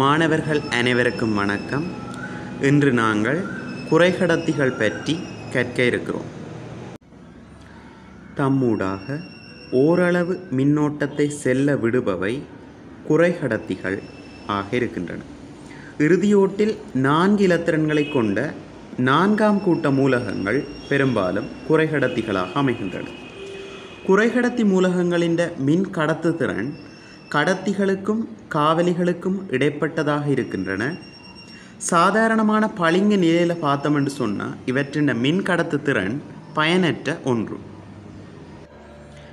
மாணவர்கள் அனைவருக்கும் வணக்கம். இன்று நாங்கள் குறைகடத்திகள் பற்றி கற்க இருக்கிறோம். தம்மூடாக ஓரளவு மின்னோட்டத்தை செல்ல விடுபவை குறைகடத்திகள் ஆக இருக்கின்றன. இறுதியோட்டில் நான்கு இலத்திரன்களை கொண்ட நான்காம் கூட்ட மூலகங்கள் பெரும்பாலும் குறைகடத்திகளாக அமைகின்றன. குறைகடத்தி மூலகங்களின் மின் கடத்துத்திறன் கடத்திகளுக்கும் காவலிகளுக்கும் இடைப்பட்டதாக இருக்கின்றன. சாதாரணமான பளிங்கு நிலையில் பார்த்தோம் என்று சொன்னால் இவற்றின் மின் கடத்து திறன் பயனற்ற ஒன்று.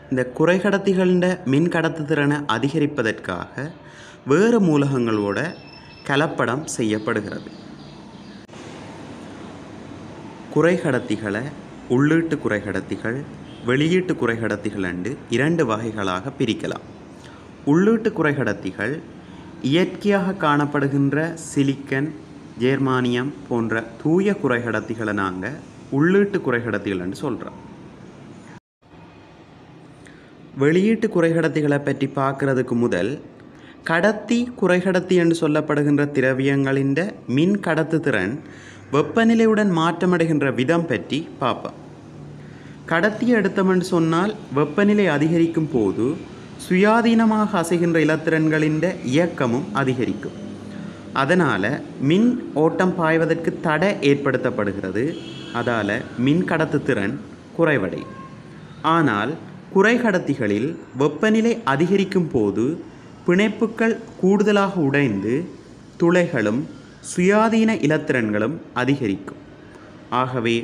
இந்த குறைகடத்திகளின் மின் கடத்து திறனை அதிகரிப்பதற்காக வேறு மூலகங்களோட கலப்படம் செய்யப்படுகிறது. குறைகடத்திகளை உள்ளீட்டு குறைகடத்திகள் வெளியீட்டு குறைகடத்திகள் என்று இரண்டு வகைகளாக பிரிக்கலாம். உள்ளீட்டு குறைகடத்திகள் இயற்கையாக காணப்படுகின்ற சிலிக்கன் ஜெர்மானியம் போன்ற தூய குறைகடத்திகளை நாங்கள் உள்ளீட்டு குறைகடத்திகள் என்று சொல்கிறோம் வெளியீட்டு குறைகடத்திகளை பற்றி பார்க்குறதுக்கு முதல் கடத்தி குறைகடத்தி என்று சொல்லப்படுகின்ற திரவியங்களின் மின் கடத்துத்திறன் வெப்பநிலையுடன் மாற்றமடைகின்ற விதம் பற்றி பார்ப்போம். கடத்தியை எடுத்தோம்னு சொன்னால் வெப்பநிலை அதிகரிக்கும் போது சுயாதீனமாக அசைகின்ற இலத்திரன்களின் இயக்கமும் அதிகரிக்கும். அதனால் மின் ஓட்டம் பாய்வதற்கு தடை ஏற்படுத்தப்படுகிறது. அதால் மின் கடத்து திறன் குறைவடையும். ஆனால் குறைகடத்திகளில் வெப்பநிலை அதிகரிக்கும் போது பிணைப்புகள் கூடுதலாக உடைந்து துளைகளும் சுயாதீன இலத்திரன்களும் அதிகரிக்கும். ஆகவே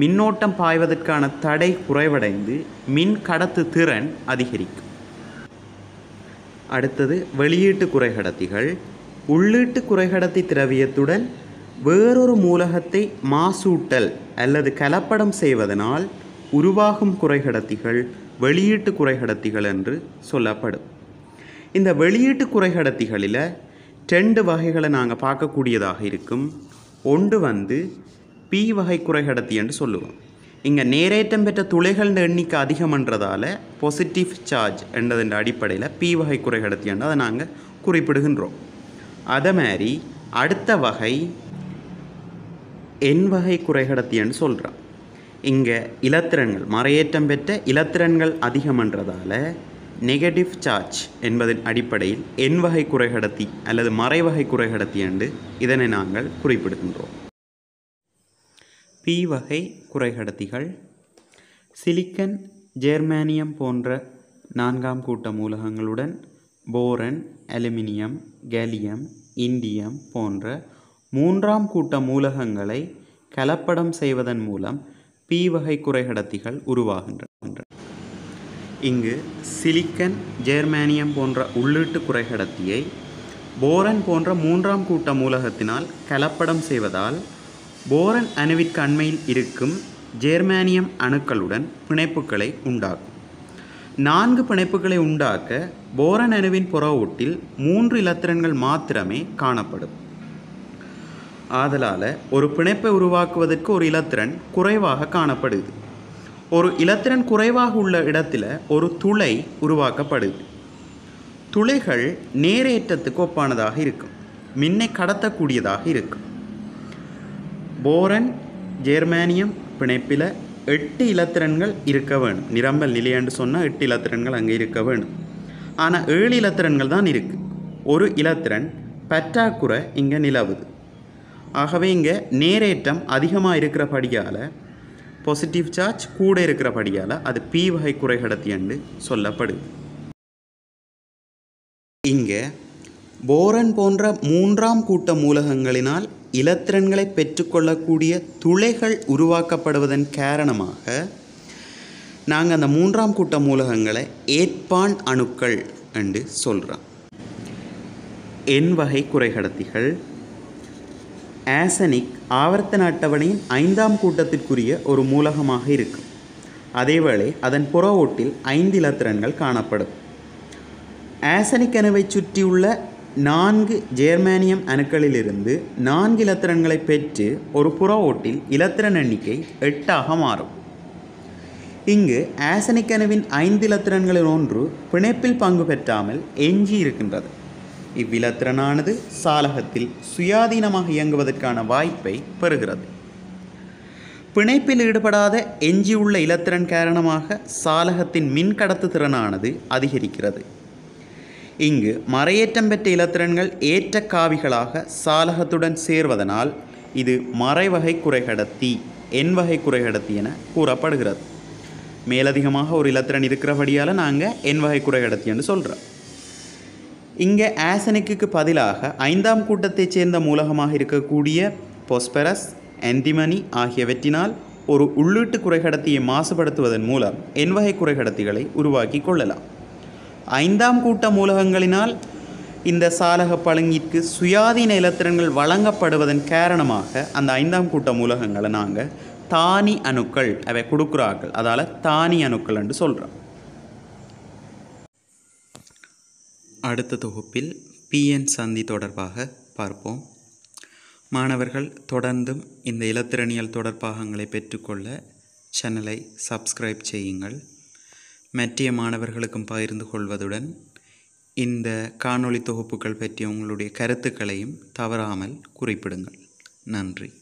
மின்னோட்டம் பாய்வதற்கான தடை குறைவடைந்து மின் கடத்து திறன் அதிகரிக்கும். அடுத்தது வெளியீட்டு குறைகடத்திகள் உள்ளீட்டு குறைகடத்தி திரவியத்துடன் வேறொரு மூலகத்தை மாசூட்டல் அல்லது கலப்படம் செய்வதனால் உருவாகும் குறைகடத்திகள் வெளியீட்டு குறைகடத்திகள் என்று சொல்லப்படும். இந்த வெளியீட்டு குறைகடத்திகளில் ரெண்டு வகைகளை நாங்கள் பார்க்கக்கூடியதாக இருக்கும். ஒன்று வந்து பி வகை குறைகடத்தி என்று சொல்லுவோம். இங்கே நேரேற்றம் பெற்ற துளைகளின் எண்ணிக்கை அதிகமன்றதால் பாசிட்டிவ் சார்ஜ் என்றதன் அடிப்படையில் பி வகை குறைகடத்தி என்று அதை நாங்கள் குறிப்பிடுகின்றோம். அதை மாதிரி அடுத்த வகை என் வகை குறைகடத்தின்னு சொல்கிறோம் இங்கே இலத்திரன்கள் மறையேற்றம் பெற்ற இலத்திரன்கள் அதிகமன்றதால் நெகட்டிவ் சார்ஜ் என்பதன் அடிப்படையில் என் வகை குறைகடத்தி அல்லது மறைவகை குறைகடத்தி என்று இதனை நாங்கள் குறிப்பிடுகின்றோம். பி வகை குறைகடத்திகள். சிலிக்கன் ஜெர்மானியம் போன்ற நான்காம் கூட்ட மூலகங்களுடன் போரன் அலுமினியம் கேலியம் இண்டியம் போன்ற மூன்றாம் கூட்ட மூலகங்களை கலப்படம் செய்வதன் மூலம் பி வகை குறைகடத்திகள் உருவாகின்றன. இங்கு சிலிக்கன் ஜெர்மானியம் போன்ற உள்ளீட்டு குறைகடத்தியை போரன் போன்ற மூன்றாம் கூட்ட மூலகத்தினால் கலப்படம் செய்வதால் போரன் அணுவிற்கு அண்மையில் இருக்கும் ஜெர்மானியம் அணுக்களுடன் பிணைப்புகளை உண்டாக்கும். நான்கு பிணைப்புகளை உண்டாக்க போரன் அணுவின் புற ஒட்டில் மூன்று இலத்திரன்கள் மாத்திரமே காணப்படும். ஆதலால் ஒரு பிணைப்பை உருவாக்குவதற்கு ஒரு இலத்திரன் குறைவாக காணப்படுது. ஒரு இலத்திரன் குறைவாக உள்ள இடத்துல ஒரு துளை உருவாக்கப்படுது. துளைகள் நேரேற்றத்துக்கு ஒப்பானதாக இருக்கும். மின்னை கடத்தக்கூடியதாக இருக்கும். போரன் ஜெர்மானியம் பிணைப்பில் எட்டு இலத்திரன்கள் இருக்க வேணும். நிரம்பல் நிலையாண்டு சொன்னால் எட்டு இலத்திரன்கள் அங்கே இருக்க வேணும். ஆனால் ஏழு இலத்திரன்கள் தான் இருக்குது ஒரு இலத்திரன் பற்றாக்குறை இங்கே நிலவுது. ஆகவே இங்கே நேரேற்றம் அதிகமாக இருக்கிறபடியால் பாசிட்டிவ் சார்ஜ் கூட இருக்கிறபடியால் அது பி வகை குறைகடத்தி என்று சொல்லப்படுது. இங்கே போரன் போன்ற மூன்றாம் கூட்ட மூலகங்களினால் இலத்திரன்களை பெற்றுக்கொள்ளக்கூடிய துளைகள் உருவாக்கப்படுவதன் காரணமாக நாங்கள் அந்த மூன்றாம் கூட்ட மூலகங்களை ஏற்பான் அணுக்கள் என்று சொல்கிறோம் என் வகை குறைகடத்திகள் ஆசனிக் ஆவர்த்தன அட்டவணையின் ஐந்தாம் கூட்டத்திற்குரிய ஒரு மூலகமாக இருக்கும். அதேவேளை அதன் புற ஓட்டில் ஐந்து இலத்திரன்கள் காணப்படும். ஆசனிக் அணுவை சுற்றியுள்ள நான்கு ஜேர்மானியம் அணுக்களிலிருந்து நான்கு இலத்திரன்களை பெற்று ஒரு புற ஓட்டில் இலத்திரன் எண்ணிக்கை எட்டாக மாறும். இங்கு ஆசனிக் அணுவின் ஐந்து இலத்திரன்களில் ஒன்று பிணைப்பில் பங்கு பெற்றாமல் எஞ்சி இருக்கின்றது இவ்விலத்திரனானது சாலகத்தில் சுயாதீனமாக இயங்குவதற்கான வாய்ப்பை பெறுகிறது. பிணைப்பில் ஈடுபடாத எஞ்சியுள்ள இலத்திரன் காரணமாக சாலகத்தின் மின்கடத்து திறனானது அதிகரிக்கிறது. இங்கு மறையேற்றம் பெற்ற இலத்திரன்கள் ஏற்ற காவிகளாக சாலகத்துடன் சேர்வதனால் இது மறைவகை குறைகடத்தி எண்வகை குறைகடத்தி என கூறப்படுகிறது. மேலதிகமாக ஒரு இலத்திரன் இருக்கிறபடியால் நாங்கள் எண் வகை குறைகடத்தி என்று சொல்கிறோம் இங்கே ஆசனிக்கு பதிலாக ஐந்தாம் கூட்டத்தைச் சேர்ந்த மூலகமாக இருக்கக்கூடிய பொஸ்பரஸ் எந்திமனி ஆகியவற்றினால் ஒரு உள்ளீட்டு குறைகடத்தியை மாசுபடுத்துவதன் மூலம் எண்வகை குறைகடத்திகளை உருவாக்கி கொள்ளலாம். ஐந்தாம் கூட்ட மூலகங்களினால் இந்த சாலக பழுங்கிற்கு சுயாதீன இலத்திரன்கள் வழங்கப்படுவதன் காரணமாக அந்த ஐந்தாம் கூட்ட மூலகங்களை நாங்கள் தானி அணுக்கள் அவை கொடுக்குறார்கள். அதால் தானி அணுக்கள் என்று சொல்கிறோம் அடுத்த தொகுப்பில் பிஎன் சந்தி தொடர்பாக பார்ப்போம். மாணவர்கள் தொடர்ந்தும் இந்த இலத்திரனியல் தொடர்பாகங்களை பெற்றுக்கொள்ள சேனலை சப்ஸ்கிரைப் செய்யுங்கள். மற்றிய மாணவர்களுக்கும் பகிர்ந்து கொள்வதுடன் இந்த காணொளி தொகுப்புகள் பற்றிய உங்களுடைய கருத்துக்களையும் தவறாமல் குறிப்பிடுங்கள். நன்றி.